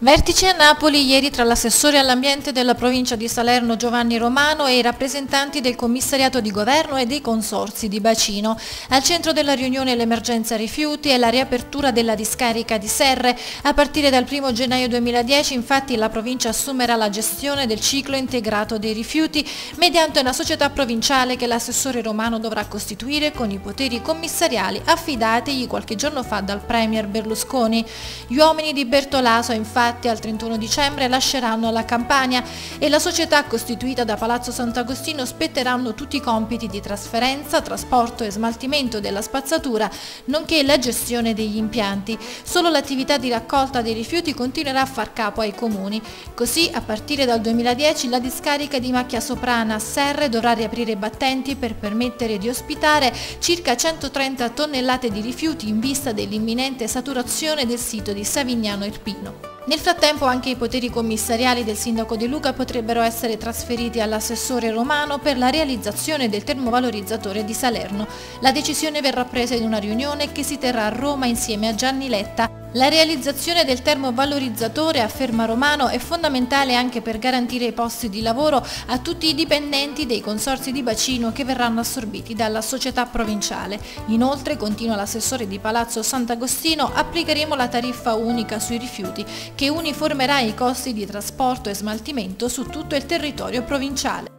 Vertice a Napoli ieri tra l'assessore all'ambiente della provincia di Salerno Giovanni Romano e i rappresentanti del commissariato di governo e dei consorsi di bacino. Al centro della riunione l'emergenza rifiuti e la riapertura della discarica di Serre. A partire dal 1 gennaio 2010 infatti la provincia assumerà la gestione del ciclo integrato dei rifiuti mediante una società provinciale che l'assessore Romano dovrà costituire con i poteri commissariali affidatigli qualche giorno fa dal premier Berlusconi. Gli uomini di Bertolaso infatti infatti al 31 dicembre lasceranno la Campania e la società costituita da Palazzo Sant'Agostino spetteranno tutti i compiti di trasferenza, trasporto e smaltimento della spazzatura, nonché la gestione degli impianti. Solo l'attività di raccolta dei rifiuti continuerà a far capo ai comuni. Così, a partire dal 2010, la discarica di Macchia Soprana a Serre dovrà riaprire i battenti per permettere di ospitare circa 130 tonnellate di rifiuti in vista dell'imminente saturazione del sito di Savignano Irpino. Nel frattempo anche i poteri commissariali del sindaco De Luca potrebbero essere trasferiti all'assessore romano per la realizzazione del termovalorizzatore di Salerno. La decisione verrà presa in una riunione che si terrà a Roma insieme a Gianni Letta, la realizzazione del termovalorizzatore, afferma Romano, è fondamentale anche per garantire i posti di lavoro a tutti i dipendenti dei consorsi di bacino che verranno assorbiti dalla società provinciale. Inoltre, continua l'assessore di Palazzo Sant'Agostino, applicheremo la tariffa unica sui rifiuti che uniformerà i costi di trasporto e smaltimento su tutto il territorio provinciale.